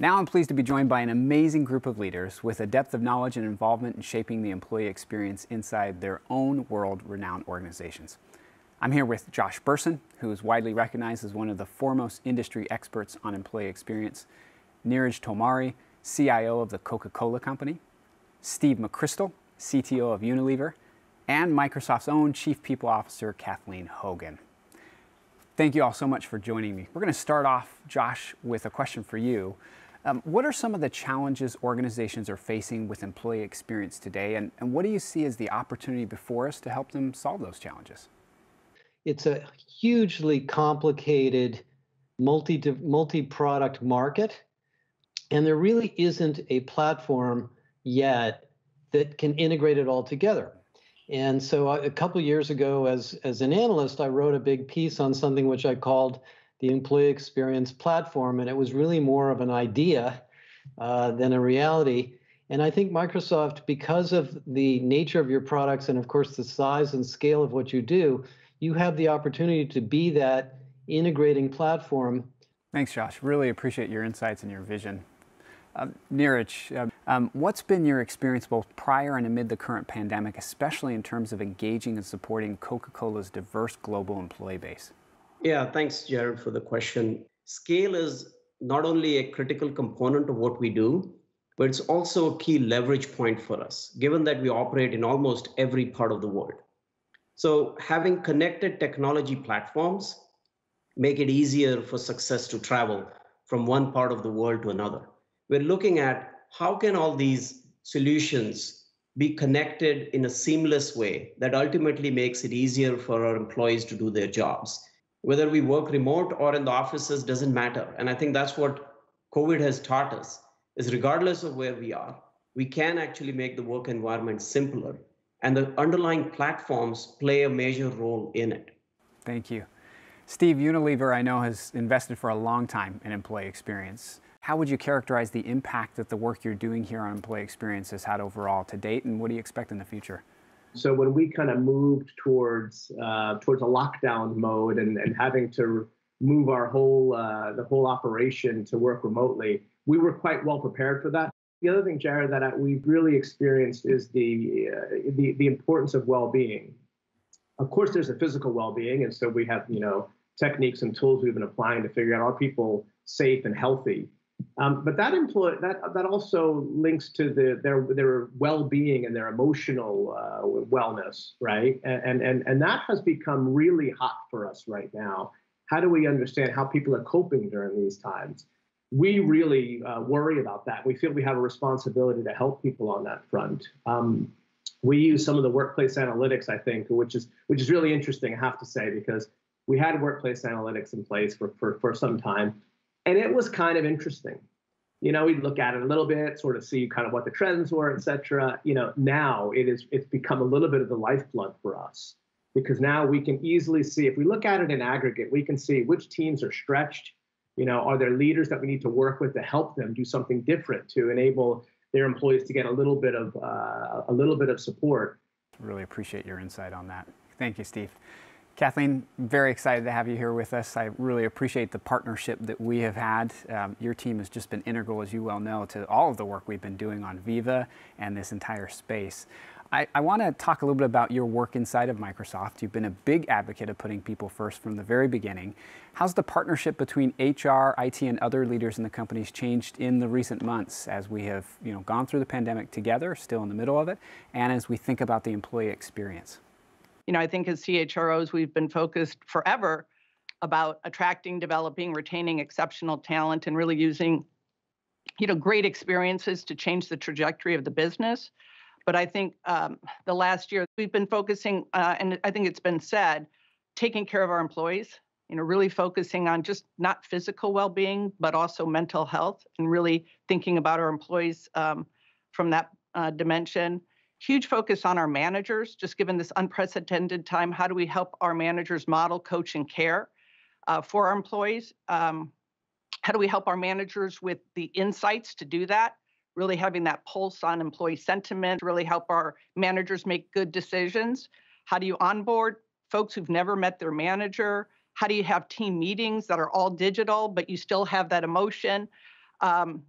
Now I'm pleased to be joined by an amazing group of leaders with a depth of knowledge and involvement in shaping the employee experience inside their own world-renowned organizations. I'm here with Josh Bersin, who is widely recognized as one of the foremost industry experts on employee experience, Neeraj Tolmare, CIO of the Coca-Cola Company, Steve McCrystal, CTO of Unilever, and Microsoft's own Chief People Officer, Kathleen Hogan. Thank you all so much for joining me. We're going to start off, Josh, with a question for you. Um, what are some of the challenges organizations are facing with employee experience today, and, and what do you see as the opportunity before us to help them solve those challenges? It's a hugely complicated multi multi-product market, and there really isn't a platform yet that can integrate it all together. And so a couple years ago, as, as an analyst, I wrote a big piece on something which I called the employee experience platform, and it was really more of an idea uh, than a reality. And I think Microsoft, because of the nature of your products and of course the size and scale of what you do, you have the opportunity to be that integrating platform. Thanks, Josh. Really appreciate your insights and your vision. Um, Neeraj, um, what's been your experience both prior and amid the current pandemic, especially in terms of engaging and supporting Coca-Cola's diverse global employee base? Yeah, thanks, Jared, for the question. Scale is not only a critical component of what we do, but it's also a key leverage point for us, given that we operate in almost every part of the world. So having connected technology platforms make it easier for success to travel from one part of the world to another. We're looking at how can all these solutions be connected in a seamless way that ultimately makes it easier for our employees to do their jobs whether we work remote or in the offices doesn't matter. And I think that's what COVID has taught us is regardless of where we are, we can actually make the work environment simpler. And the underlying platforms play a major role in it. Thank you. Steve, Unilever, I know, has invested for a long time in employee experience. How would you characterize the impact that the work you're doing here on employee experience has had overall to date, and what do you expect in the future? So when we kind of moved towards uh, towards a lockdown mode and, and having to move our whole uh, the whole operation to work remotely, we were quite well prepared for that. The other thing, Jared, that we've really experienced is the uh, the, the importance of well-being. Of course, there's a physical well-being, and so we have you know techniques and tools we've been applying to figure out are people safe and healthy. Um, but that that that also links to the their their well-being and their emotional uh, wellness, right? And and and that has become really hot for us right now. How do we understand how people are coping during these times? We really uh, worry about that. We feel we have a responsibility to help people on that front. Um, we use some of the workplace analytics, I think, which is which is really interesting. I have to say because we had workplace analytics in place for for, for some time and it was kind of interesting. You know, we'd look at it a little bit, sort of see kind of what the trends were, et cetera. You know, now it is it's become a little bit of the lifeblood for us because now we can easily see if we look at it in aggregate, we can see which teams are stretched. You know, are there leaders that we need to work with to help them do something different to enable their employees to get a little bit of uh, a little bit of support. Really appreciate your insight on that. Thank you, Steve. Kathleen, very excited to have you here with us. I really appreciate the partnership that we have had. Um, your team has just been integral, as you well know, to all of the work we've been doing on Viva and this entire space. I, I want to talk a little bit about your work inside of Microsoft. You've been a big advocate of putting people first from the very beginning. How's the partnership between HR, IT, and other leaders in the companies changed in the recent months as we have you know, gone through the pandemic together, still in the middle of it, and as we think about the employee experience? You know, I think as CHROs, we've been focused forever about attracting, developing, retaining exceptional talent and really using, you know, great experiences to change the trajectory of the business. But I think um, the last year we've been focusing, uh, and I think it's been said, taking care of our employees, you know, really focusing on just not physical well-being, but also mental health, and really thinking about our employees um, from that uh, dimension huge focus on our managers, just given this unprecedented time. How do we help our managers model, coach, and care uh, for our employees? Um, how do we help our managers with the insights to do that? Really having that pulse on employee sentiment, really help our managers make good decisions. How do you onboard folks who've never met their manager? How do you have team meetings that are all digital, but you still have that emotion? Um,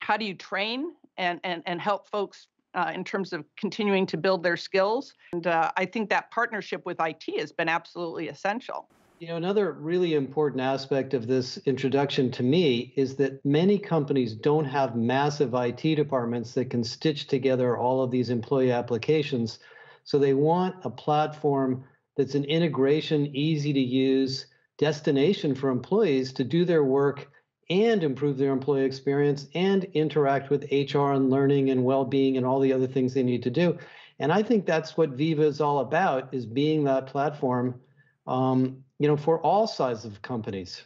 how do you train and, and, and help folks uh, in terms of continuing to build their skills? And uh, I think that partnership with IT has been absolutely essential. You know, another really important aspect of this introduction to me is that many companies don't have massive IT departments that can stitch together all of these employee applications. So they want a platform that's an integration, easy to use destination for employees to do their work and improve their employee experience and interact with HR and learning and well-being and all the other things they need to do. And I think that's what Viva is all about: is being that platform, um, you know, for all sizes of companies.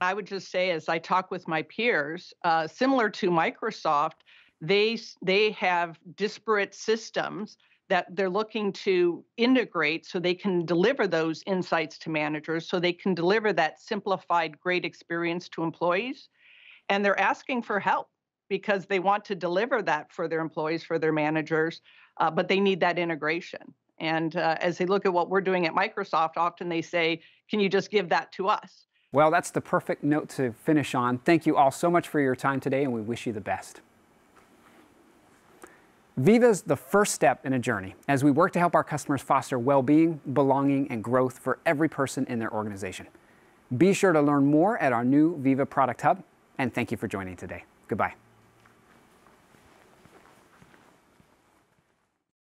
I would just say, as I talk with my peers, uh, similar to Microsoft, they they have disparate systems that they're looking to integrate so they can deliver those insights to managers, so they can deliver that simplified, great experience to employees. And they're asking for help because they want to deliver that for their employees, for their managers, uh, but they need that integration. And uh, as they look at what we're doing at Microsoft, often they say, Can you just give that to us? Well, that's the perfect note to finish on. Thank you all so much for your time today, and we wish you the best. Viva is the first step in a journey as we work to help our customers foster well-being, belonging, and growth for every person in their organization. Be sure to learn more at our new Viva Product Hub, and thank you for joining today. Goodbye.